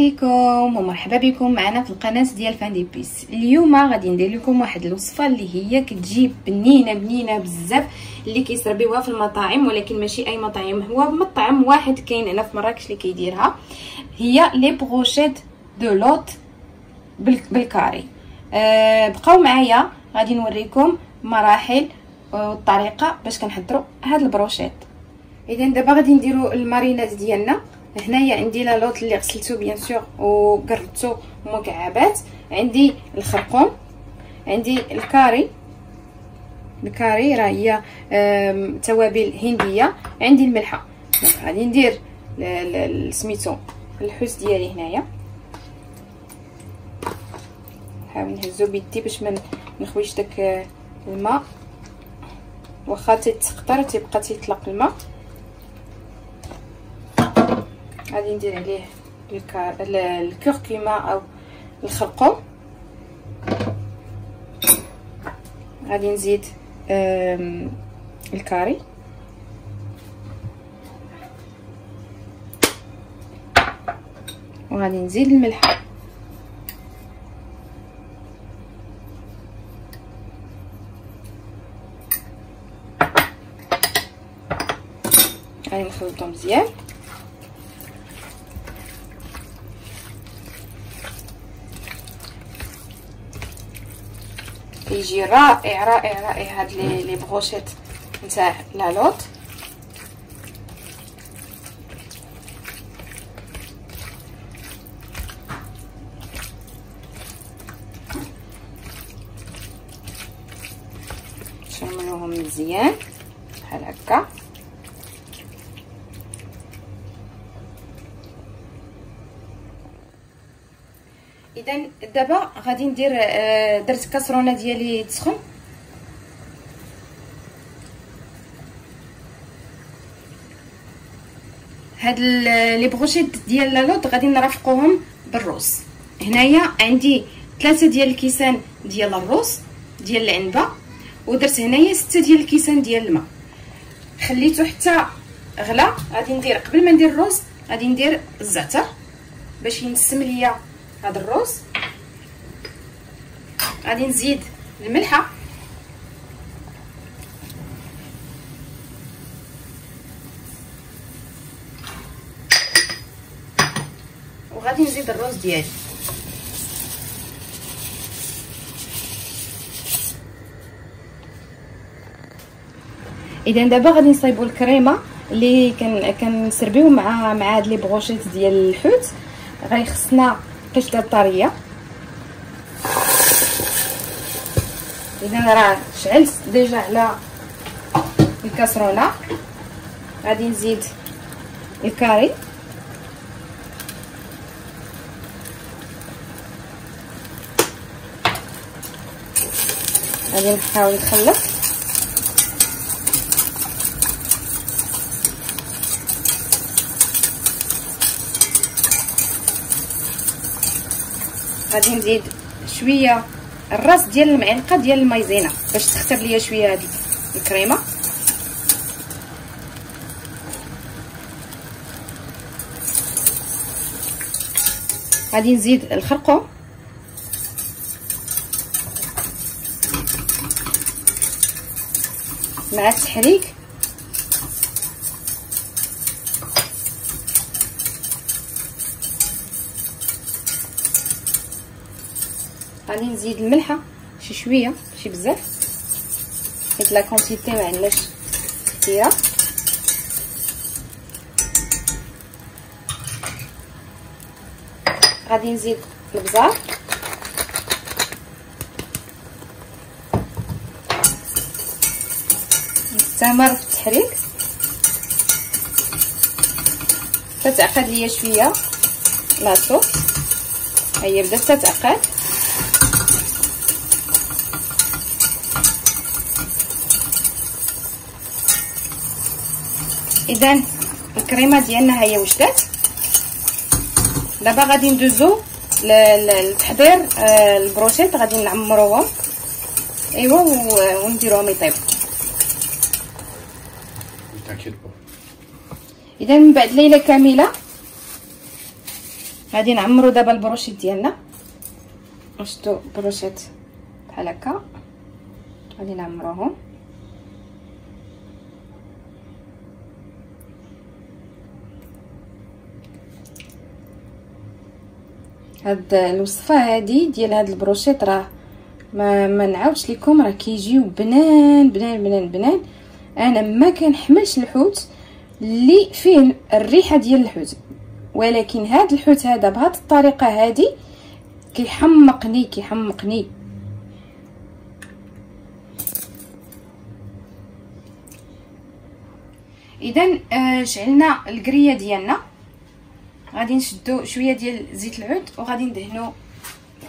عليكم ومرحبا بكم معنا في القناة ديال فان دي بيس اليوم غادي ندير لكم واحد الوصفة اللي هي كتجي بنينة بنينة بزاف اللي كيسربيوها في المطاعم ولكن ماشي أي مطاعم هو مطعم واحد كاين هنا في مراكش اللي كيديرها. هي les brochettes de lotte بالكاري. أه بقاو معايا. غادي نوريكم مراحل والطريقة باش كنحضروا هاد ال brochettes. اذا دابا غادي نديروا ال marinade ديالنا. هنايا عندي la lotte اللي غسلته bien sûr وقطعته مكعبات. عندي الخرقوم عندي الكاري. الكاري راه هي توابل هندية. عندي الملحة. غادي ندير سميتو الحوت ديالي هنايا. نحاول نهزو بيدي باش ما نخويش داك الماء. واخا تيتقطر تيبقى تيطلق الماء. غادي ندير عليه الكركمه أو الخرقوم غادي نزيد الكاري. وغادي نزيد الملح. غادي نخلطو مزيان. كيجي رائع رائع رائع هاد لي لي بروشيت نتاع لالوط نشملوهم مزيان بحال هكا اذا دابا غادي ندير درت كاسرونه ديالي تسخن. هاد لي بروشيت ديال لالوط غادي نرافقوهم بالروز هنايا عندي ثلاثة ديال الكيسان ديال الروز ديال العنبة ودرت هنايا ستة ديال الكيسان ديال الماء. خليته حتى غلا غادي ندير قبل ما ندير الروز غادي ندير الزعتر باش ينسم ليا هذا الروز غادي نزيد الملحة. وغادي نزيد الروز ديالي. اذا دابا غادي نصايبوا الكريمة اللي كنسربيو مع مع هاد les brochettes ديال الحوت. غيخصنا قشطه طريه إذا راه شعلت déjà على الكاسرونه غادي نزيد الكاري. غادي نحاول نخلط غادي نزيد شوية الراس ديال المعلقة ديال المايزينا باش تختار ليا شوية هذه الكريمة. غادي نزيد الخرقوم. مع التحريك غادي نزيد الملحة شي شوية شي بزاف. حيت لا كونتيتي ما عندناش كثيرة. غادي نزيد البزار نستمر في التحريك. تتعقد ليا شوية. لاصوص هي بدات تتعقد. اذا الكريمة ديالنا هي وجدت دابا غادي ندوزو للتحضير آه، البروشيت غادي نعمروهم. ايوا ونديروهم يطيبوا. اذا من بعد ليلة كاملة غادي نعمرو دابا ال brochettes ديالنا. شفتوا brochettes بحال هكا. غادي نعمروهم. هاد الوصفة هادي ديال هاد ال brochettes راه ما ما نعاودش لكم راه كيجيو بنان بنان بنان بنان. أنا ما كنحملش الحوت اللي فيه الريحة ديال الحوت. ولكن هاد الحوت هذا بهاد الطريقة هادي كيحمقني كيحمقني. اذا آه شعلنا القرية ديالنا. غادي نشدو شوية ديال زيت العود وغادي ندهنو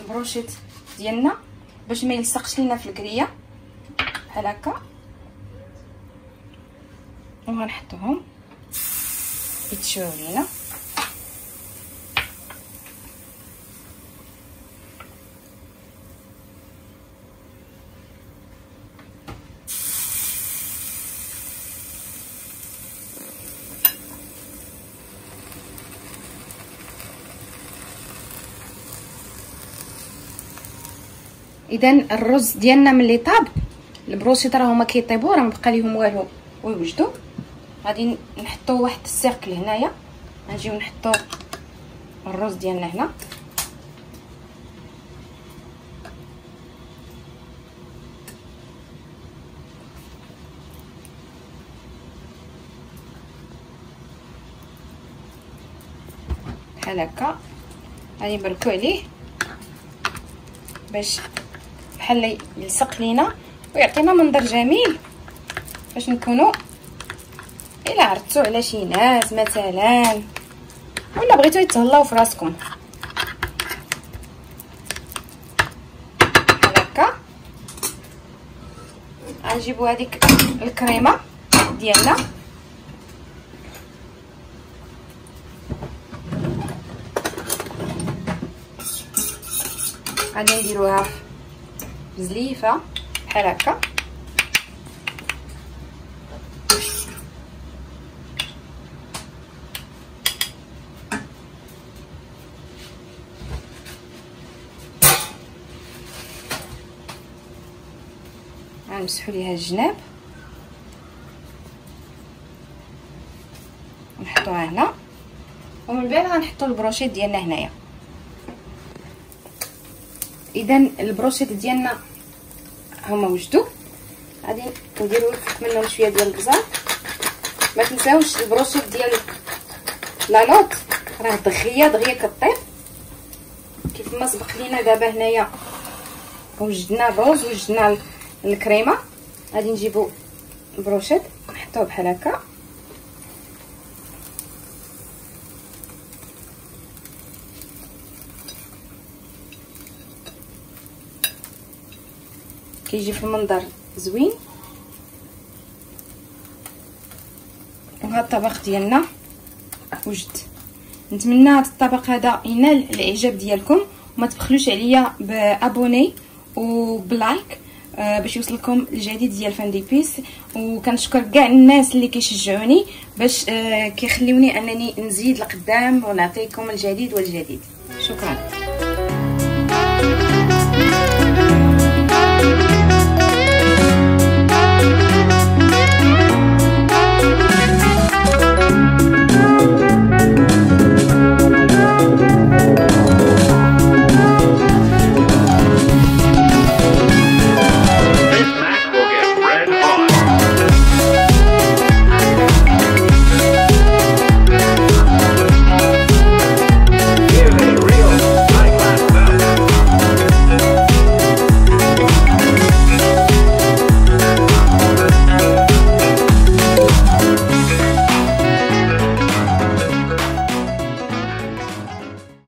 البروشيت ديالنا باش ما يلصقش لينا في القريه بحال هكا. وغنحطوهم يتشويو لينا. اذا الرز ديالنا ملي طاب البروشيط راه هما كيطيبوا راه مبقى ليهم والو ويوجدوا غادي نحطوا واحد السيركل هنايا. نجيو نحطوا الرز ديالنا هنا. بحال هكا. غادي نبركو عليه باش بحال يلصق لينا ويعطينا منظر جميل. باش نكونوا إلا عرضتو على شي ناس مثلا ولا بغيتو يتهلاو في راسكم. بحال هكا. غنجيبو هذيك الكريمة ديالنا. غادي نديروها بزليفه بحال هكا. غنمسحوا ليها الجناب. ونحطوها هنا. ومن بعد غنحطوا ال brochettes ديالنا هنايا. اذا ال brochettes ديالنا هما وجدوا غادي نديروا منهم شوية ديال البزار. ما تنساوش ال brochettes ديال la lotte راه دغيا دغيا كطيب. كيف ما سبق لينا دابا هنايا وجدنا الروز وجدنا الكريمة. غادي نجيبو البروشيت نحطوه بحال هكا. كيجي في المنظر زوين. وهذا الطبق ديالنا وجد. نتمنى هذا الطبق هذا ينال الإعجاب ديالكم. وما تبخلوش عليا ب abonner وب like آه باش يوصلكم الجديد ديال فان دي بيس وكنشكر كاع الناس اللي كيشجعوني باش آه كيخليوني أنني نزيد لقدام ونعطيكم الجديد والجديد. شكرا.